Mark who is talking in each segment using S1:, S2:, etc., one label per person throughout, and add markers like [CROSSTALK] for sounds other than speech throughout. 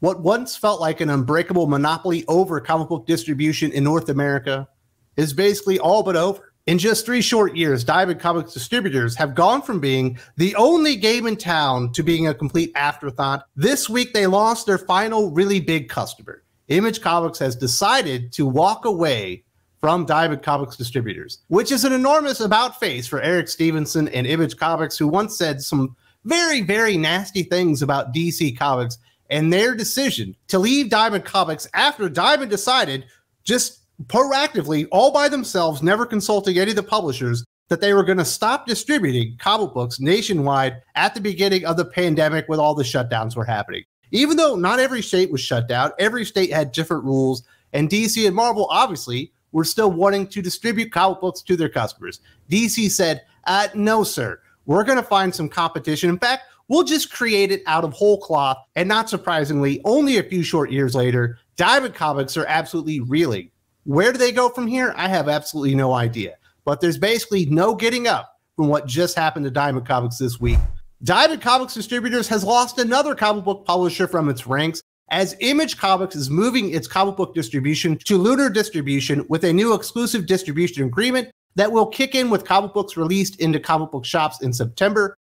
S1: What once felt like an unbreakable monopoly over comic book distribution in North America is basically all but over. In just three short years, Diamond Comics distributors have gone from being the only game in town to being a complete afterthought. This week, they lost their final really big customer. Image Comics has decided to walk away from Diamond Comics distributors, which is an enormous about face for Eric Stephenson and Image Comics, who once said some very, very nasty things about DC Comics and their decision to leave Diamond Comics after Diamond decided just proactively, all by themselves, never consulting any of the publishers, that they were going to stop distributing comic books nationwide at the beginning of the pandemic when all the shutdowns were happening. Even though not every state was shut down, every state had different rules, and DC and Marvel obviously were still wanting to distribute comic books to their customers. DC said, uh, no, sir, we're going to find some competition. In fact, we'll just create it out of whole cloth. And not surprisingly, only a few short years later, Diamond Comics are absolutely reeling. Where do they go from here? I have absolutely no idea. But there's basically no getting up from what just happened to Diamond Comics this week. Diamond Comics Distributors has lost another comic book publisher from its ranks as Image Comics is moving its comic book distribution to Lunar Distribution with a new exclusive distribution agreement that will kick in with comic books released into comic book shops in September.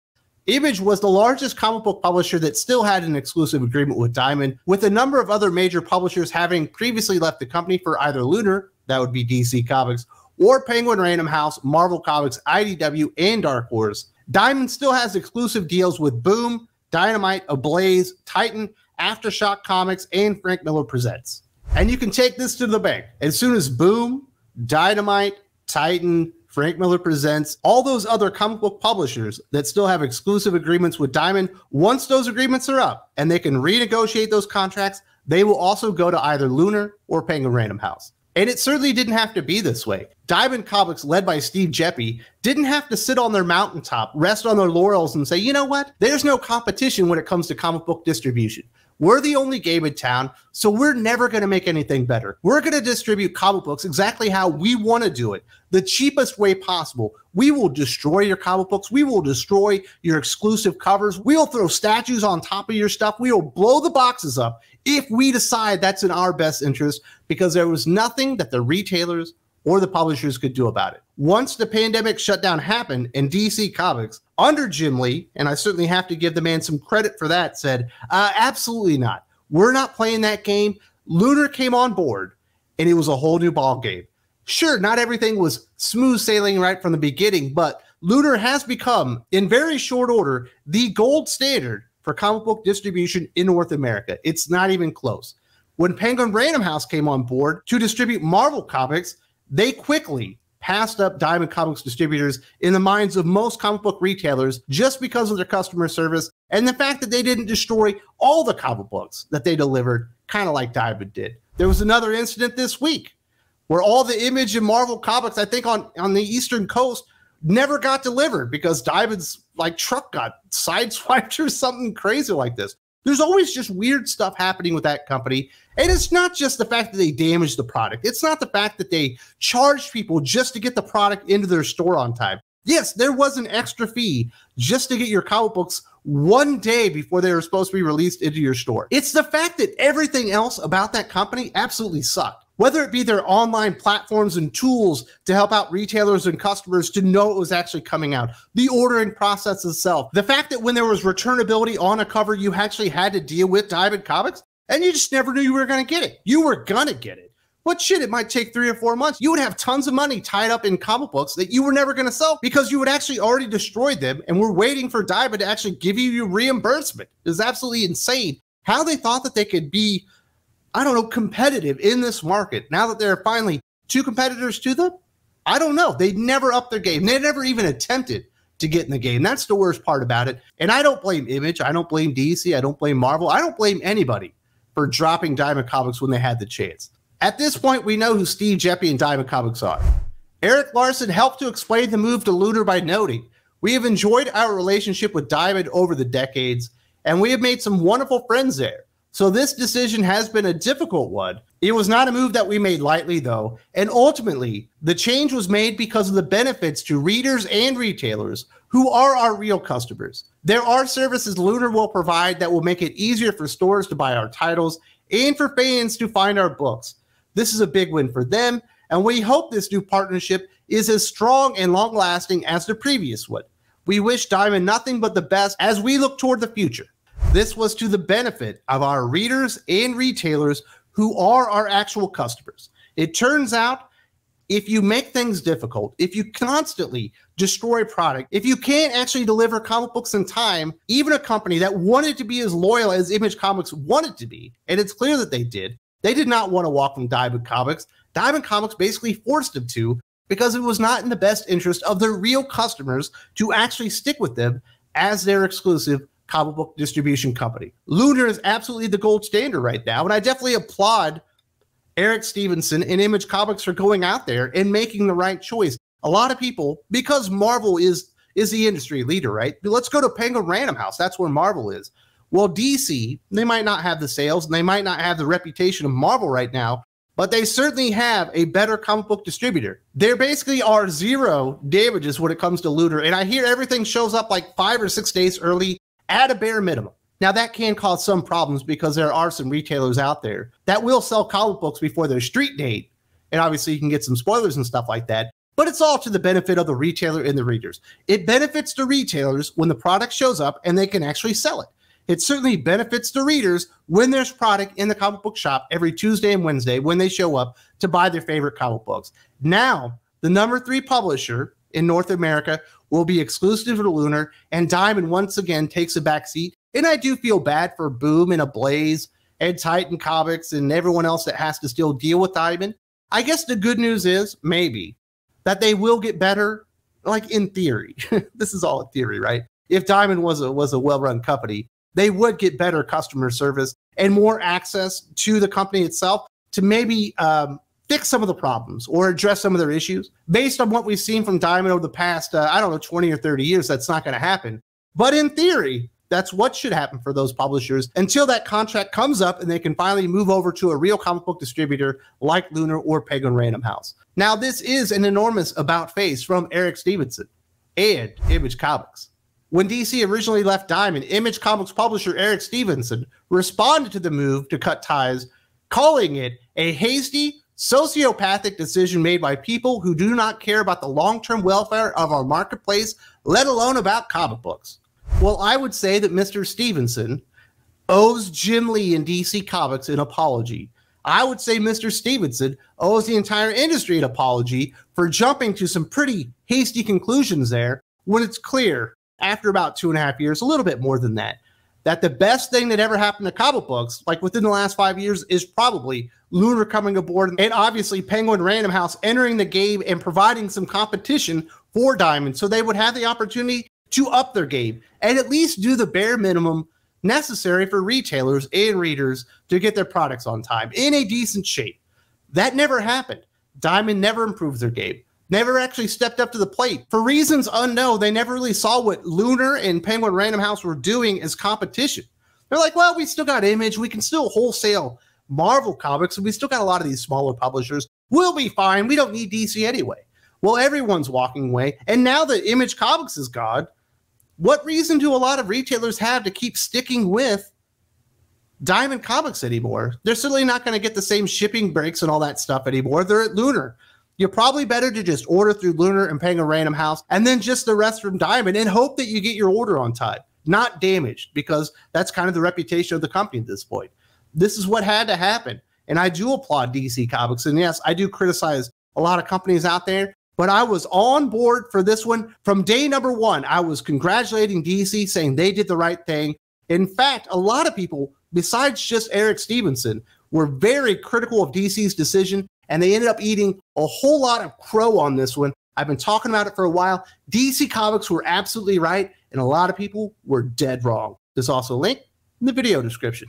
S1: Image was the largest comic book publisher that still had an exclusive agreement with Diamond, with a number of other major publishers having previously left the company for either Lunar, that would be DC Comics, or Penguin Random House, Marvel Comics, IDW, and Dark Horse. Diamond still has exclusive deals with Boom, Dynamite, Ablaze, Titan, Aftershock Comics, and Frank Miller Presents. And you can take this to the bank. As soon as Boom, Dynamite, Titan, Frank Miller Presents, all those other comic book publishers that still have exclusive agreements with Diamond, once those agreements are up and they can renegotiate those contracts, they will also go to either Lunar or Penguin Random House. And it certainly didn't have to be this way. Diamond Comics, led by Steve Geppi, didn't have to sit on their mountaintop, rest on their laurels, and say, you know what? There's no competition when it comes to comic book distribution. We're the only game in town, so we're never going to make anything better. We're going to distribute comic books exactly how we want to do it, the cheapest way possible. We will destroy your comic books. We will destroy your exclusive covers. We will throw statues on top of your stuff. We will blow the boxes up if we decide that's in our best interest because there was nothing that the retailers or the publishers could do about it. Once the pandemic shutdown happened and DC Comics under Jim Lee, and I certainly have to give the man some credit for that, said, uh, absolutely not. We're not playing that game. Lunar came on board and it was a whole new ball game. Sure, not everything was smooth sailing right from the beginning, but Lunar has become, in very short order, the gold standard for comic book distribution in North America. It's not even close. When Penguin Random House came on board to distribute Marvel comics, they quickly passed up Diamond Comics distributors in the minds of most comic book retailers just because of their customer service and the fact that they didn't destroy all the comic books that they delivered, kind of like Diamond did. There was another incident this week where all the Image and Marvel comics, I think on, on the Eastern Coast, never got delivered because Diamond's like truck got [LAUGHS] sideswiped or something crazy like this. There's always just weird stuff happening with that company. And it's not just the fact that they damaged the product. It's not the fact that they charged people just to get the product into their store on time. Yes, there was an extra fee just to get your comic books one day before they were supposed to be released into your store. It's the fact that everything else about that company absolutely sucked whether it be their online platforms and tools to help out retailers and customers to know it was actually coming out, the ordering process itself, the fact that when there was returnability on a cover, you actually had to deal with Diamond Comics and you just never knew you were going to get it. You were going to get it. But shit, it might take three or four months. You would have tons of money tied up in comic books that you were never going to sell because you would actually already destroyed them and we're waiting for Diamond to actually give you your reimbursement. It's absolutely insane how they thought that they could be I don't know, competitive in this market. Now that there are finally two competitors to them, I don't know. They never upped their game. They never even attempted to get in the game. That's the worst part about it. And I don't blame Image. I don't blame DC. I don't blame Marvel. I don't blame anybody for dropping Diamond Comics when they had the chance. At this point, we know who Steve Geppi and Diamond Comics are. Eric Larson helped to explain the move to Lunar by noting, We have enjoyed our relationship with Diamond over the decades, and we have made some wonderful friends there. So this decision has been a difficult one. It was not a move that we made lightly, though. And ultimately, the change was made because of the benefits to readers and retailers who are our real customers. There are services Lunar will provide that will make it easier for stores to buy our titles and for fans to find our books. This is a big win for them, and we hope this new partnership is as strong and long lasting as the previous one. We wish Diamond nothing but the best as we look toward the future. This was to the benefit of our readers and retailers who are our actual customers. It turns out if you make things difficult, if you constantly destroy product, if you can't actually deliver comic books in time, even a company that wanted to be as loyal as Image Comics wanted to be, and it's clear that they did, they did not want to walk from Diamond Comics. Diamond Comics basically forced them to because it was not in the best interest of their real customers to actually stick with them as their exclusive comic book distribution company. Lunar is absolutely the gold standard right now, and I definitely applaud Eric Stephenson and Image Comics for going out there and making the right choice. A lot of people, because Marvel is is the industry leader, right? Let's go to Penguin Random House. That's where Marvel is. Well, DC, they might not have the sales and they might not have the reputation of Marvel right now, but they certainly have a better comic book distributor. There basically are zero damages when it comes to Lunar, and I hear everything shows up like five or six days early at a bare minimum. Now, that can cause some problems because there are some retailers out there that will sell comic books before their street date. And obviously, you can get some spoilers and stuff like that. But it's all to the benefit of the retailer and the readers. It benefits the retailers when the product shows up and they can actually sell it. It certainly benefits the readers when there's product in the comic book shop every Tuesday and Wednesday when they show up to buy their favorite comic books. Now, the number three publisher in North America will be exclusive to Lunar, and Diamond once again takes a back seat. And I do feel bad for Boom and Ablaze and Titan Comics and everyone else that has to still deal with Diamond. I guess the good news is maybe that they will get better, like in theory. [LAUGHS] this is all a theory, right? If Diamond was a was a well-run company, they would get better customer service and more access to the company itself to maybe um, fix some of the problems or address some of their issues. Based on what we've seen from Diamond over the past, uh, I don't know, 20 or 30 years, that's not going to happen. But in theory, that's what should happen for those publishers until that contract comes up and they can finally move over to a real comic book distributor like Lunar or Penguin Random House. Now, this is an enormous about face from Eric Stephenson and Image Comics. When DC originally left Diamond, Image Comics publisher Eric Stephenson responded to the move to cut ties, calling it a hasty, sociopathic decision made by people who do not care about the long term welfare of our marketplace, let alone about comic books. Well, I would say that Mr. Stephenson owes Jim Lee and DC Comics an apology. I would say Mr. Stephenson owes the entire industry an apology for jumping to some pretty hasty conclusions there when it's clear after about two and a half years, a little bit more than that, that the best thing that ever happened to comic books, like within the last five years, is probably Lunar coming aboard and obviously Penguin Random House entering the game and providing some competition for Diamond so they would have the opportunity to up their game and at least do the bare minimum necessary for retailers and readers to get their products on time in a decent shape. That never happened. Diamond never improved their game, never actually stepped up to the plate. For reasons unknown, they never really saw what Lunar and Penguin Random House were doing as competition. They're like, well, we still got Image. We can still wholesale Marvel comics, and we still got a lot of these smaller publishers. We'll be fine. We don't need DC anyway. Well, everyone's walking away. And now that Image Comics is gone, what reason do a lot of retailers have to keep sticking with Diamond Comics anymore? They're certainly not going to get the same shipping breaks and all that stuff anymore. They're at Lunar. You're probably better to just order through Lunar and Penguin Random House and then just the rest from Diamond and hope that you get your order on time, not damaged, because that's kind of the reputation of the company at this point. This is what had to happen. And I do applaud DC Comics. And yes, I do criticize a lot of companies out there but I was on board for this one from day number one. I was congratulating DC, saying they did the right thing. In fact, a lot of people, besides just Eric Stephenson, were very critical of DC's decision, and they ended up eating a whole lot of crow on this one. I've been talking about it for a while. DC Comics were absolutely right, and a lot of people were dead wrong. There's also a link in the video description.